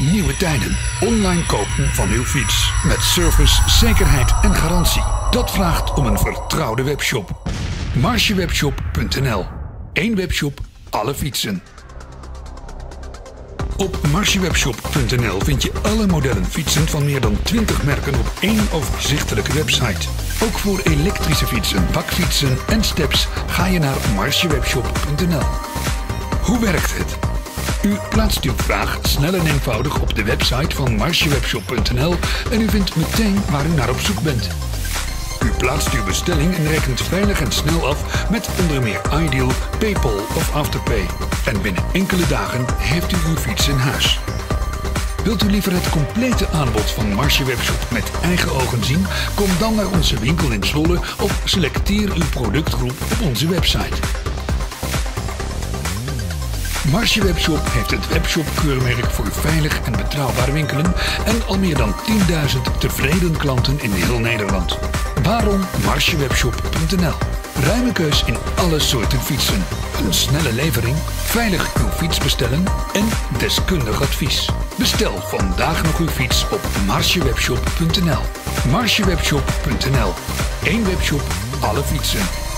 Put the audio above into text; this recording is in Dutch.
Nieuwe tijden. Online kopen van uw fiets. Met service, zekerheid en garantie. Dat vraagt om een vertrouwde webshop. Marchewebshop.nl. Eén webshop, alle fietsen. Op marchewebshop.nl vind je alle modellen fietsen van meer dan 20 merken op één overzichtelijke website. Ook voor elektrische fietsen, bakfietsen en steps ga je naar marchewebshop.nl. Hoe werkt het? U plaatst uw vraag snel en eenvoudig op de website van marchewebshop.nl en u vindt meteen waar u naar op zoek bent. U plaatst uw bestelling en rekent veilig en snel af met onder meer Ideal, PayPal of Afterpay. En binnen enkele dagen heeft u uw fiets in huis. Wilt u liever het complete aanbod van Marche Webshop met eigen ogen zien? Kom dan naar onze winkel in Zwolle of selecteer uw productgroep op onze website. Marche Webshop heeft het webshop-keurmerk voor veilig en betrouwbaar winkelen en al meer dan 10.000 tevreden klanten in heel Nederland. Waarom marchewebshop.nl? Ruime keus in alle soorten fietsen. Een snelle levering, veilig uw fiets bestellen en deskundig advies. Bestel vandaag nog uw fiets op marchewebshop.nl. Marchewebshop.nl. Eén webshop, alle fietsen.